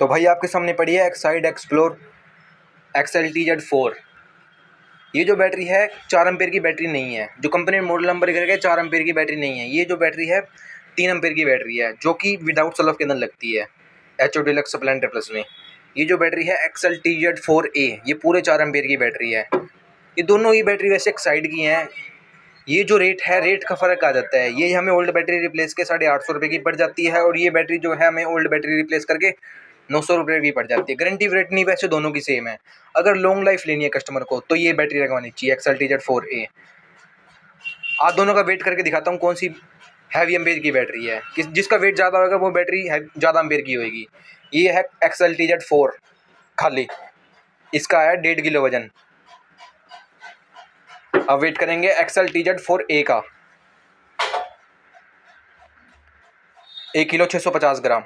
तो भाई आपके सामने पड़ी है Exide Xplore X L T Z four ये जो बैटरी है, चार अम्पेयर की बैटरी नहीं है। जो कंपनी ने मॉडल नंबर करके चार अम्पेयर की बैटरी नहीं है। ये जो बैटरी है, तीन अम्पेयर की बैटरी है, जो कि विदाउट सलफ के अंदर लगती है H O Deluxe Splendor Plus में। ये जो बैटरी है XL T Z four A ये पूरे चार अम्पेयर की बैटरी है। ये दोनों ही बैटरी वैसे एक साइड की हैं। ये जो रेट है रेट का फ़र्क आ जाता है। ये हमें ओल्ड बैटरी रिप्लेस के साढ़े आठ सौ रुपये की पड़ जाती है, और ये बैटरी जो है, हमें ओल्ड बैटरी रिप्लेस करके नौ सौ रुपये की पड़ जाती है। गारंटी वारंटी वैसे दोनों की सेम है। अगर लॉन्ग लाइफ लेनी है कस्टमर को तो ये बैटरी लगवानी चाहिए axle T Z four A आज दोनों का वेट करके दिखाता हूँ कौन सी हैवी अम्पेयर की बैटरी है। किस, जिसका वेट ज़्यादा होगा, वो बैटरी ज़्यादा अम्पेयर की होगी। ये है एक्सल टी जेड फोर खाली। इसका है डेढ़ किलो वज़न। अब वेट करेंगे XL T Z four A का। एक किलो छः सौ पचास ग्राम।